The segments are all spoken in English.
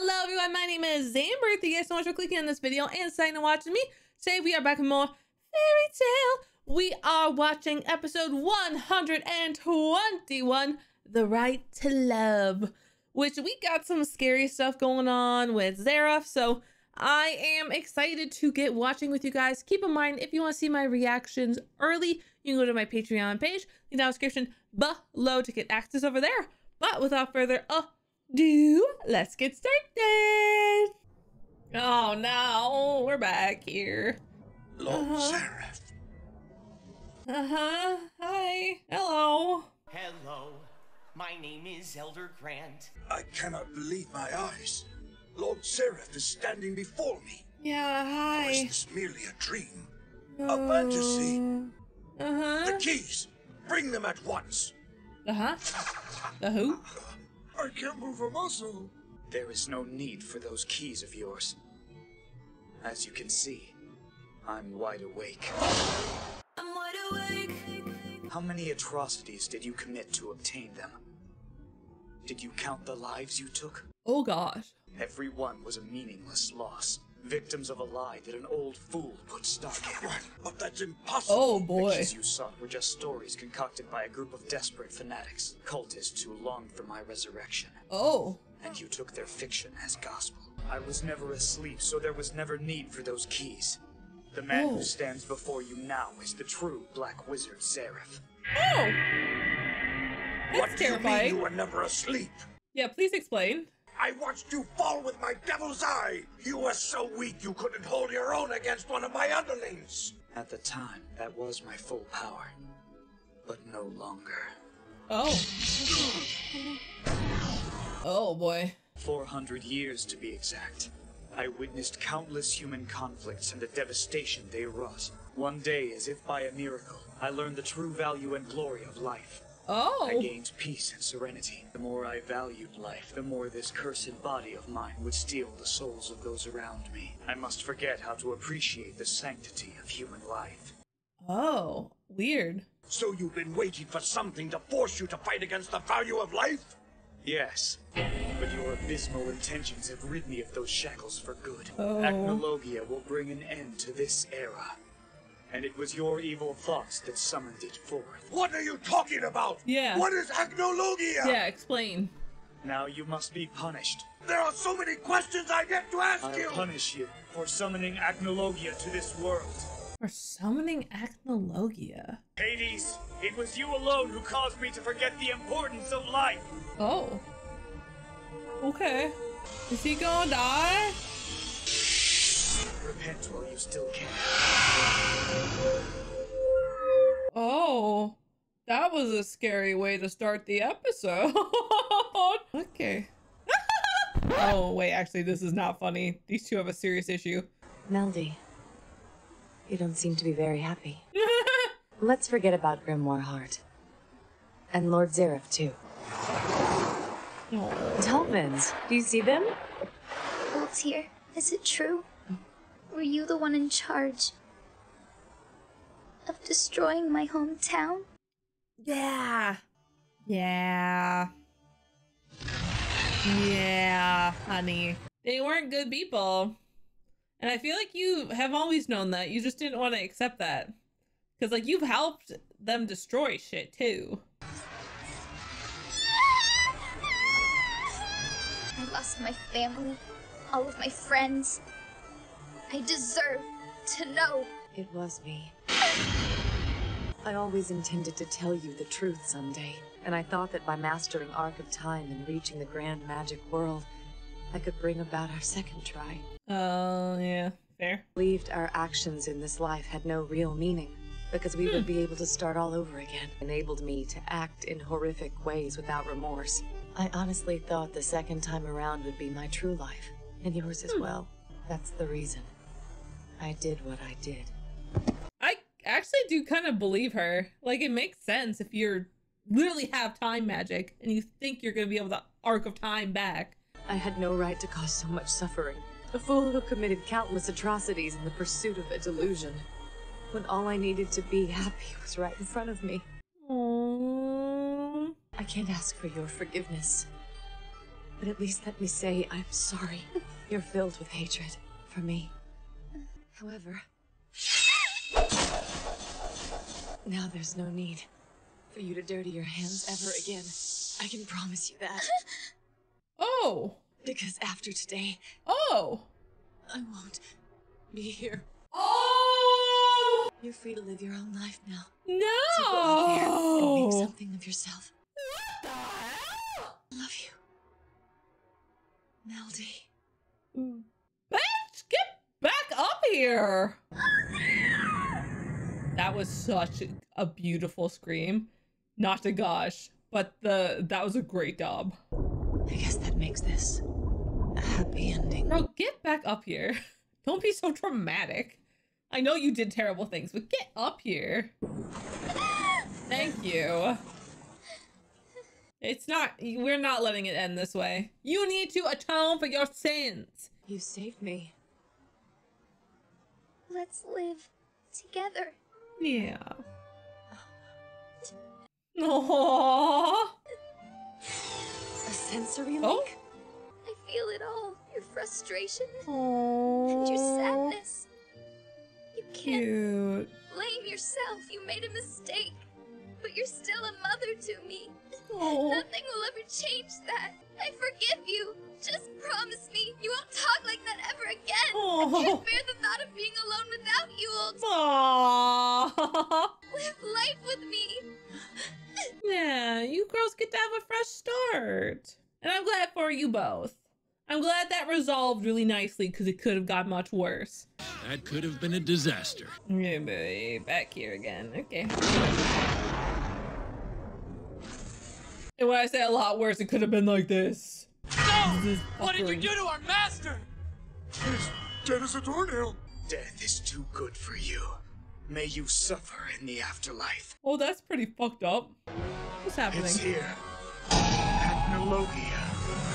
Hello everyone, my name is Zamber. Thank you guys so much for clicking on this video and deciding and watching me. Today we are back with more Fairy Tail. We are watching episode 121, The Right to Love, which we got some scary stuff going on with Zeref, so I am excited to get watching with you guys. Keep in mind, if you want to see my reactions early, you can go to my Patreon page, in the description below to get access over there. But without further ado, let's get started. Oh no, we're back here. Lord Uh-huh. Zeref. Uh-huh. Hi. Hello. Hello, my name is Elder Grant. I cannot believe my eyes. Lord Zeref is standing before me. Yeah, Or is this merely a dream? A fantasy? Uh-huh. The keys! Bring them at once! Uh-huh. The who? I can't move a muscle. There is no need for those keys of yours. As you can see, I'm wide awake. I'm wide awake. How many atrocities did you commit to obtain them? Did you count the lives you took? Oh gosh. Every one was a meaningless loss. Victims of a lie that an old fool put stock in. What? But that's impossible. Oh The boy. keys you sought were just stories concocted by a group of desperate fanatics, cultists who longed for my resurrection. Oh. and you took their fiction as gospel. I was never asleep, so there was never need for those keys. The man Oh. who stands before you now is the true Black Wizard Zeref. Oh. What That's do you mean terrifying. you were never asleep? Yeah, please explain. I watched you fall with my devil's eye. You were so weak you couldn't hold your own against one of my underlings. At the time, that was my full power. But no longer. Oh. Oh boy. 400 years to be exact. I witnessed countless human conflicts and the devastation they wrought. One day, as if by a miracle, I learned the true value and glory of life. Oh. I Oh. gained peace and serenity. The more I valued life, the more this cursed body of mine would steal the souls of those around me. I must forget how to appreciate the sanctity of human life. Oh. Weird. So you've been waiting for something to force you to fight against the value of life? Yes, but your abysmal intentions have rid me of those shackles for good. Oh. Acnologia will bring an end to this era. And it was your evil thoughts that summoned it forth. What are you talking about? Yeah. What is Acnologia? Yeah, explain. Now you must be punished. There are so many questions I've yet to ask I'll you. punish you for summoning Acnologia to this world. For summoning Acnologia? Hades, it was you alone who caused me to forget the importance of life. Oh. Okay. Is he gonna die? Repent while you still can. Oh. That was a scary way to start the episode. okay. oh, wait, actually, this is not funny. These two have a serious issue. Meldy, you don't seem to be very happy. Let's forget about Grimoire Heart. And Lord Zeref, too. Oh. Dolphins, do you see them? Ultear, here. Is it true? Were you the one in charge of destroying my hometown? Yeah. Yeah. Yeah, honey. They weren't good people. And I feel like you have always known that. You just didn't want to accept that. Because, like, you've helped them destroy shit, too. I lost my family, all of my friends. I deserve to know. It was me. I always intended to tell you the truth someday, and I thought that by mastering Arc of Time and reaching the grand magic world, I could bring about our second try. Oh, yeah. Fair. Believed our actions in this life had no real meaning, because we would be hmm. able to start all over again. Enabled me to act in horrific ways without remorse. I honestly thought the second time around would be my true life, and yours as hmm. well. That's the reason. I did what I did. I actually do kind of believe her. Like, it makes sense if you're literally have time magic and you think you're going to be able to arc of time back. I had no right to cause so much suffering. A fool who committed countless atrocities in the pursuit of a delusion. When all I needed to be happy was right in front of me. Aww. I can't ask for your forgiveness. But at least let me say I'm sorry. You're filled with hatred for me. However, now there's no need for you to dirty your hands ever again. I can promise you that. Oh. Because after today, Oh. I won't be here. Oh. You're free to live your own life now. No! So go out there and make something of yourself. Love you. Meldy. Bitch, get back up here. That was such a beautiful scream. Not to gosh, but the that was a great dub. I guess that makes this a happy ending. Bro, get back up here. Don't be so dramatic. I know you did terrible things, but get up here. Thank you. It's not, we're not letting it end this way. You need to atone for your sins. You saved me. Let's live together. Yeah. Aww. A sensory link? Oh. I feel it all. Your frustration Aww. and your sadness. You can't Cute. blame yourself. You made a mistake. But you're still a mother to me. Oh. Nothing will ever change that. I forgive you. Just promise me you won't talk like that ever again. I Oh. can't bear the thought of being alone without you. Old. Aww. Live life with me. Yeah, you girls get to have a fresh start. And I'm glad for you both. I'm glad that resolved really nicely because it could have got much worse. That could have been a disaster. Yeah, boy, back here again. Okay. And when I say a lot worse, it could have been like this. This What did you do to our master? He's dead as a doornail. Death is too good for you. May you suffer in the afterlife. Oh, that's pretty fucked up. What's happening? It's here. Acnologia.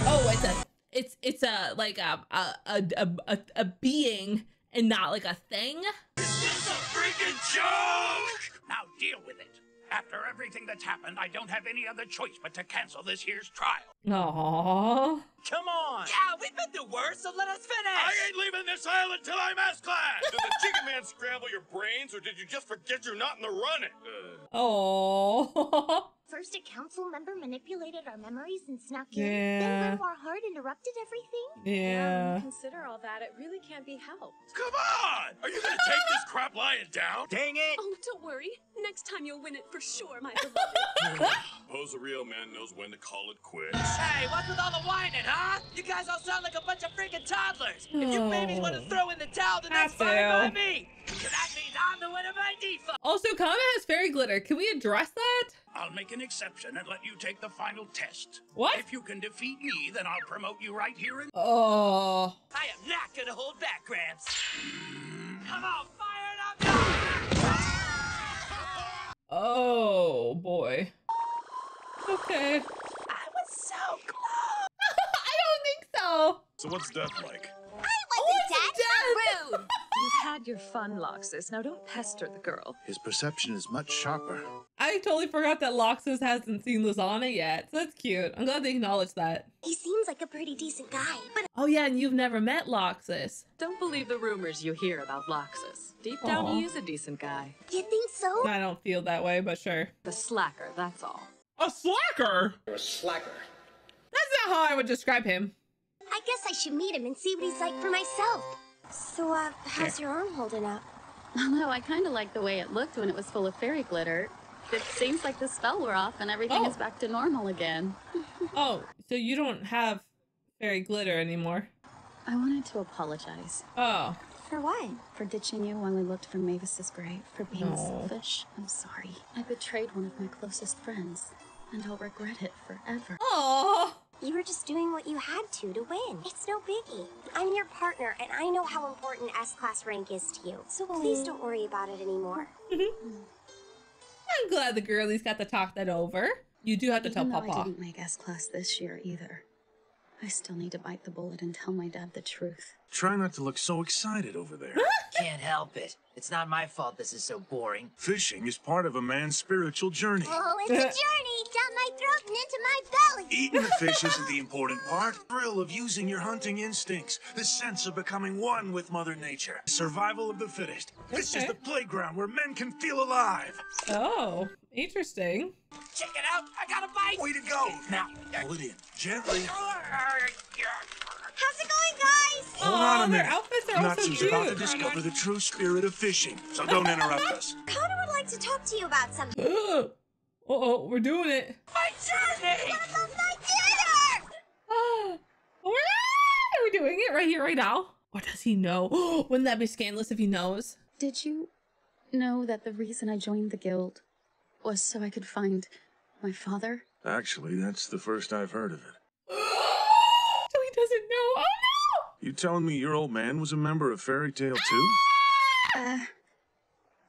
Oh, it's a, it's it's a like a a a a, a, a being and not like a thing. It's a freaking joke! Now deal with it. After everything that's happened, I don't have any other choice but to cancel this here's trial. Aww. Come on. Yeah, we've been through worse, so let us finish. I ain't leaving this island till I'm S class! Did the Chicken Man scramble your brains, or did you just forget you're not in the running? Uh, Oh. First, a council member manipulated our memories and snuck in. Yeah. Then Grimoire Heart interrupted everything. yeah. Um, consider all that, it really can't be helped. Come on! Are you gonna take this crap lying down? Dang it. Oh, don't worry. Next time you'll win it for sure, my beloved. suppose a real man knows when to call it quits. Hey, what's with all the whining, huh? You guys all sound like a bunch of freaking toddlers. If you babies want to Oh. throw in the towel, then that's fine by me. That means I'm the winner by default. Also, Cana has fairy glitter. Can we address that? I'll make an exception and let you take the final test. What? If you can defeat me, then I'll promote you right here in. Oh. I am not gonna hold back, Gramps. Hmm. Come on, fire it up! Oh boy. Okay. I was so close. I don't think so. So what's death like? Oh, Rude! You've had your fun, Laxus. Now don't pester the girl. His perception is much sharper. I totally forgot that Laxus hasn't seen Lisanna yet. So that's cute. I'm glad they acknowledged that. He seems like a pretty decent guy, but Oh yeah, and you've never met Laxus. Don't believe the rumors you hear about Laxus. Deep down, Aw. he is a decent guy. you think so? I don't feel that way, but sure. The slacker, that's all. A slacker? You're a slacker. That's not how I would describe him. I guess I should meet him and see what he's like for myself. So, uh, how's your arm holding up? Although I kind of like the way it looked when it was full of fairy glitter. It seems like the spell wore off and everything is Oh. back to normal again. Oh, so you don't have fairy glitter anymore. I wanted to apologize Oh. For what? for ditching you while we looked for Mavis's grave, for being No. selfish. I'm sorry. I betrayed one of my closest friends, and I'll regret it forever. Oh. You were just doing what you had to to win. It's no biggie. I'm your partner, and I know how important S-Class rank is to you. So please mm. don't worry about it anymore. Mm-hmm. Mm. I'm glad the girlies got to talk that over. You do have to tell Even though I Papa. didn't make S class this year either. I still need to bite the bullet and tell my dad the truth. Try not to look so excited over there. Can't help it. It's not my fault this is so boring. Fishing is part of a man's spiritual journey. Oh, it's a journey down my throat and into my belly. Eating the fish isn't the important part. Thrill of using your hunting instincts, the sense of becoming one with Mother Nature, survival of the fittest. This is the playground where men can feel alive. Oh, interesting. Check it out. I got a bite. Way to go! Now, pull it in gently. How's it going, guys? Hold Aw, on a their minute. outfits are all so Natsu's about to discover the true spirit of fishing, so don't interrupt us. Cana would like to talk to you about something. Uh oh, we're doing it. My journey. What about my dinner? Are we doing it right here, right now? Or does he know? Wouldn't that be scandalous if he knows? Did you know that the reason I joined the guild was so I could find my father? Actually, that's the first I've heard of it. So he doesn't know. Oh no! You telling me your old man was a member of Fairy Tail too? Uh,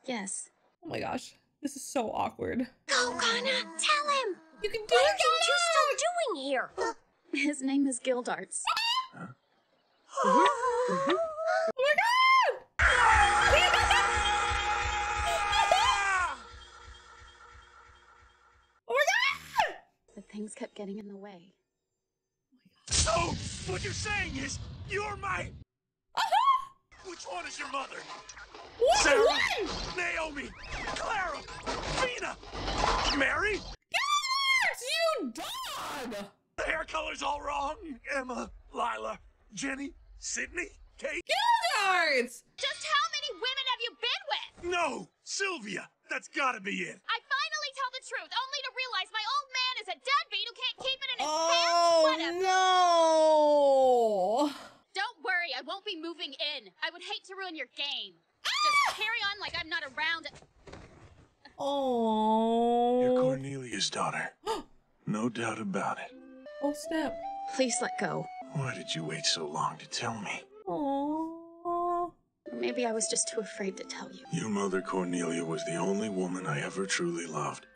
yes. Oh my gosh, this is so awkward. Go, Cana. Tell him. You can do What it, are you still doing here? His name is Gildarts. Getting in the way. So, what you're saying is, you're my. Uh-huh. Which one is your mother? What? Sarah, What? Naomi, Clara, Fina, Mary? Yes, you dog! The hair color's all wrong. Emma, Lila, Jenny, Sydney, Kate. Gildarts! Just how many women have you been with? No, Sylvia. That's gotta be it. I finally tell the truth, only to realize my old man is a deadbeat who can't keep it in his Oh pants. Whatever. no! Don't worry, I won't be moving in. I would hate to ruin your game. Just ah! carry on like I'm not around. Oh. You're Cornelia's daughter. No doubt about it. Oh snap. Please let go. Why did you wait so long to tell me? Oh. Maybe I was just too afraid to tell you. Your mother, Cornelia, was the only woman I ever truly loved.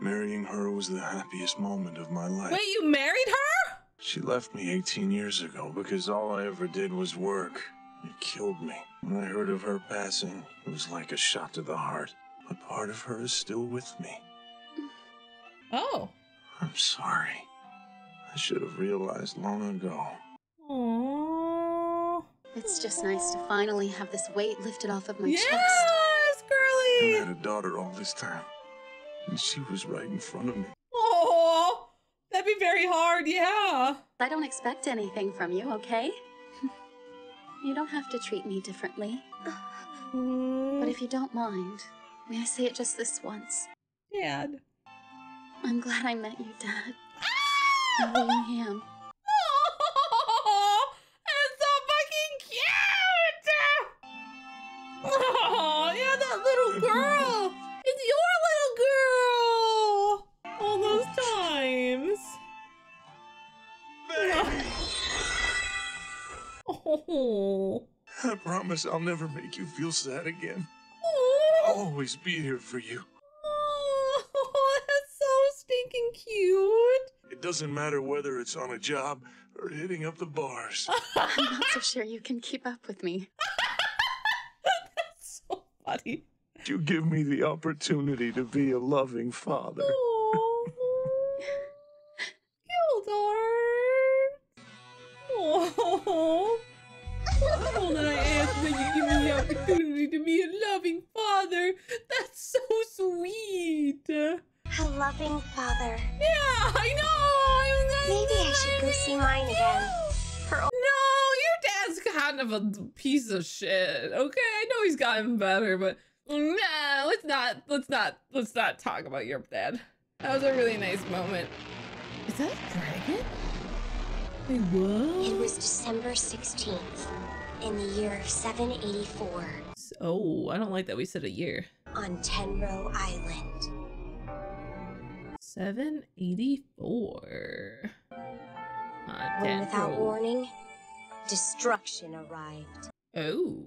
Marrying her was the happiest moment of my life. Wait, you married her? She left me 18 years ago because all I ever did was work. It killed me. When I heard of her passing, it was like a shot to the heart. But part of her is still with me. Oh. I'm sorry. I should have realized long ago. Oh. It's just nice to finally have this weight lifted off of my Yes, chest. I girly. had a daughter all this time, and she was right in front of me. Oh, that'd be very hard. Yeah. I don't expect anything from you, okay? You don't have to treat me differently. But if you don't mind, may I say it just this once? Dad. I'm glad I met you, Dad. I really am. Oh, that's so fucking cute. Oh, yeah, that little girl. Promise I'll never make you feel sad again. I'll always be here for you. Oh, that's so stinking cute. It doesn't matter whether it's on a job or hitting up the bars. I'm not so sure you can keep up with me. That's so funny. You give me the opportunity to be a loving father. Gildart. Opportunity to be a loving father. That's so sweet. A loving father. Yeah, I know. Maybe I should go see mine again. Her No, your dad's kind of a piece of shit. Okay, I know he's gotten better, but nah, let's not, let's not, let's not talk about your dad. That was a really nice moment. Is that a dragon? Wait, what? It was December 16th in the year 784 Oh, I don't like that we said a year. on Tenrou Island. 784. Uh, When without warning, destruction arrived. Oh.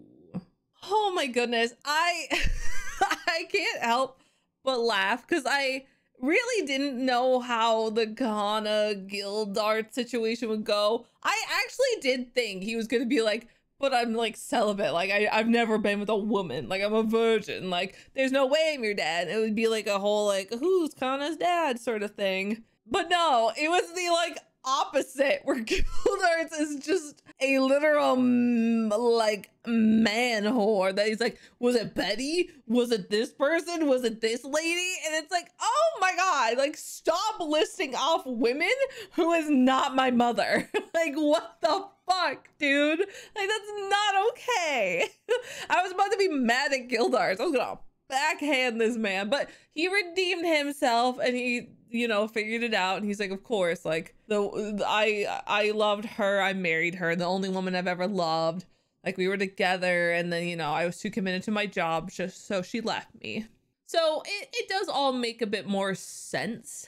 Oh my goodness. I I can't help but laugh because I really didn't know how the Cana Gildart situation would go. I actually did think he was gonna be like, but I'm like celibate. Like I, I've never been with a woman. Like I'm a virgin. Like there's no way I'm your dad. It would be like a whole like who's Cana's dad sort of thing. But no, it was the like opposite where Gildarts is just a literal like man whore that he's like was it betty was it this person was it this lady and it's like oh god like stop listing off women who is not my mother like what the fuck dude like that's not okay i was about to be mad at Gildarts i was gonna backhand this man but he redeemed himself and he you know, figured it out. And he's like, of course, like the I I loved her. I married her. The only woman I've ever loved. Like we were together, and then you know I was too committed to my job, just so she left me. So it, it does all make a bit more sense.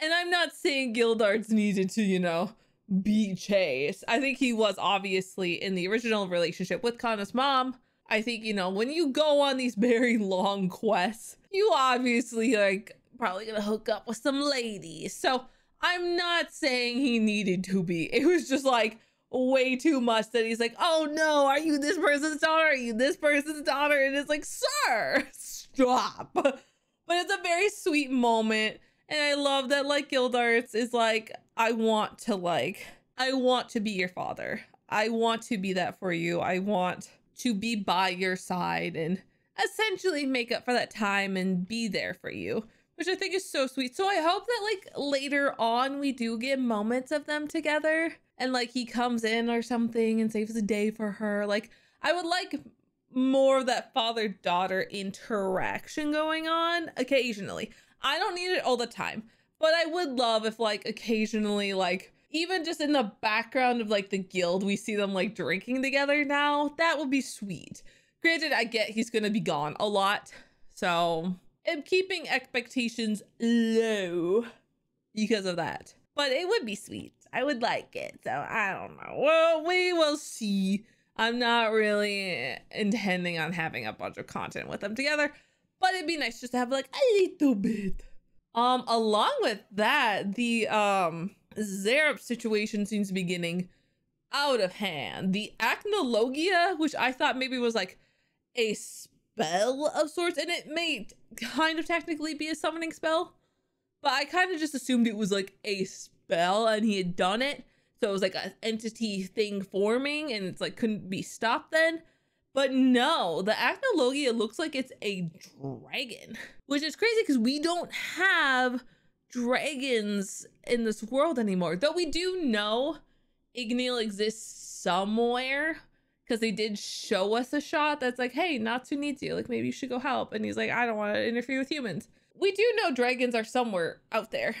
And I'm not saying Gildarts needed to, you know, be Chase. I think he was obviously in the original relationship with Cana's mom. I think, you know, when you go on these very long quests, you obviously like probably gonna hook up with some ladies. So I'm not saying he needed to be. It was just like way too much that he's like, oh no, are you this person's daughter? Are you this person's daughter? And it's like, sir, stop. But it's a very sweet moment. And I love that like Gildarts is like, I want to like, I want to be your father. I want to be that for you. I want to be by your side and essentially make up for that time and be there for you which I think is so sweet. So I hope that like later on we do get moments of them together and like he comes in or something and saves the day for her. Like I would like more of that father daughter interaction going on occasionally. I don't need it all the time, but I would love if like occasionally like even just in the background of like the guild we see them like drinking together now. That would be sweet. Granted, I get he's to be gone a lot. So I'm keeping expectations low because of that. But it would be sweet. I would like it. So I don't know. Well, we will see. I'm not really intending on having a bunch of content with them together, but it'd be nice just to have like a little bit. Um, along with that, the um Zeref situation seems to be getting out of hand. The acnologia, which I thought maybe was like a spell of sorts, and it may kind of technically be a summoning spell, but I kind of just assumed it was like a spell and he had done it. So it was like an entity thing forming and it's like couldn't be stopped then. But no, the Acnologia looks like it's a dragon, which is crazy because we don't have dragons in this world anymore. Though we do know Igneel exists somewhere because they did show us a shot that's like, hey, Natsu needs you. Like, maybe you should go help. And he's like, I don't want to interfere with humans. We do know dragons are somewhere out there,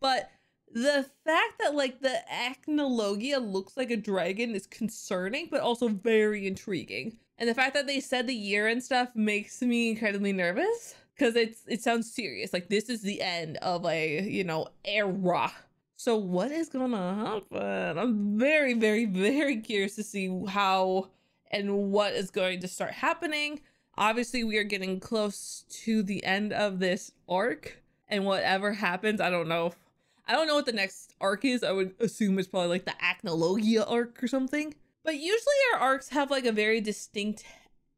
but the fact that like the Acnologia looks like a dragon is concerning, but also very intriguing. And the fact that they said the year and stuff makes me incredibly nervous because it's it sounds serious. Like this is the end of a you know era. So what is gonna happen? I'm very, very, very curious to see how and what is going to start happening. Obviously, we are getting close to the end of this arc, and whatever happens, I don't know. I don't know what the next arc is. I would assume it's probably like the Acnologia arc or something. But usually our arcs have like a very distinct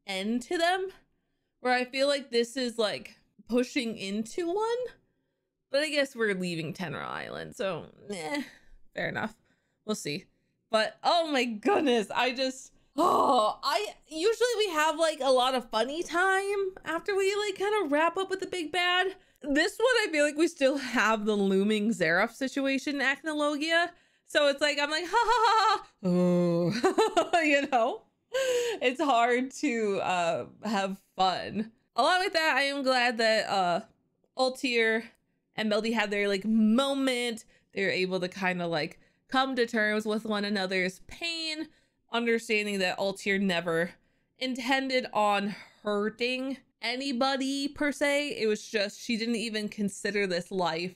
end to them, where I feel like this is like pushing into one. But I guess we're leaving Tenrou Island, so eh, fair enough. We'll see. But oh my goodness, I just oh I usually we have like a lot of funny time after we like kind of wrap up with the big bad. This one I feel like we still have the looming Zeref situation in Acnologia. So it's like I'm like ha ha ha, oh you know? It's hard to uh have fun. Along with that, I am glad that uh and Meldy had their like moment. They were able to kind of like come to terms with one another's pain, understanding that Ultear never intended on hurting anybody per se. It was just she didn't even consider this life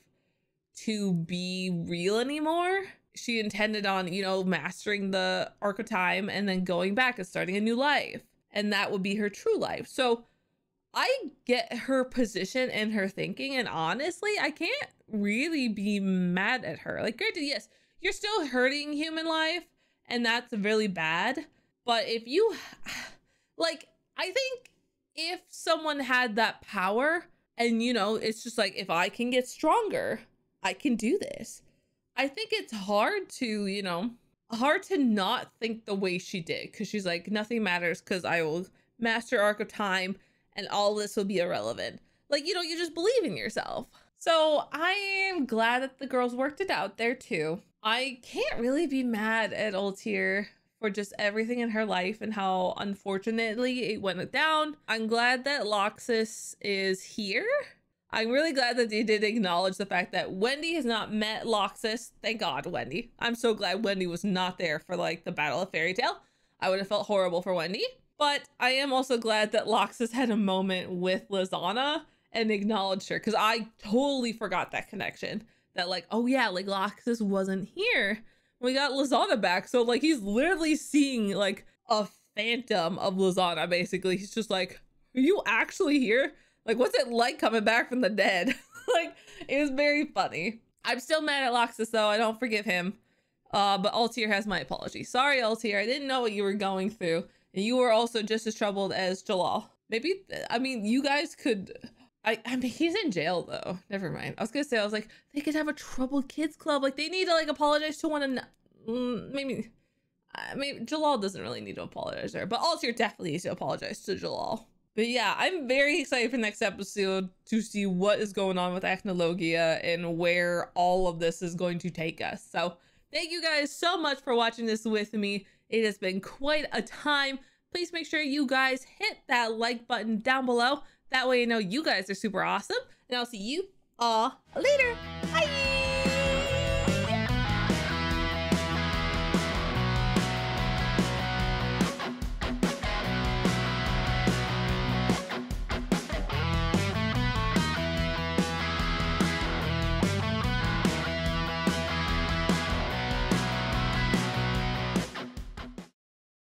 to be real anymore. She intended on, you know, mastering the arc of time and then going back and starting a new life. And that would be her true life. So I get her position and her thinking, and honestly, I can't really be mad at her. Like, granted, yes, you're still hurting human life, and that's really bad. But if you, like, I think if someone had that power, and you know, it's just like, if I can get stronger, I can do this. I think it's hard to, you know, hard to not think the way she did because she's like, nothing matters because I will master Arc of Time and all this will be irrelevant. Like, you know, you just believe in yourself. So I am glad that the girls worked it out there too. I can't really be mad at Ultear for just everything in her life and how unfortunately it went down. I'm glad that Laxus is here. I'm really glad that they did acknowledge the fact that Wendy has not met Laxus. Thank God, Wendy. I'm so glad Wendy was not there for like the Battle of Fairy Tail. I would have felt horrible for Wendy. But I am also glad that Laxus had a moment with Lisanna and acknowledged her because I totally forgot that connection. That like, oh yeah, like Laxus wasn't here. We got Lisanna back. So like he's literally seeing like a phantom of Lisanna basically. He's just like, are you actually here? Like, what's it like coming back from the dead? like, it was very funny. I'm still mad at Laxus though. I don't forgive him. Uh, but Ultear has my apology. Sorry, Ultear. I didn't know what you were going through. And you were also just as troubled as Jellal. Maybe, I mean, you guys could. I, I mean, he's in jail though. Never mind. I was gonna say, I was like, they could have a troubled kids club. Like, they need to like apologize to one another. Mm, maybe, I mean, Jellal doesn't really need to apologize there, but Ultear definitely needs to apologize to Jellal. But yeah, I'm very excited for next episode to see what is going on with Acnologia and where all of this is going to take us. So thank you guys so much for watching this with me. It has been quite a time. Please make sure you guys hit that like button down below. That way you know you guys are super awesome. And I'll see you all later.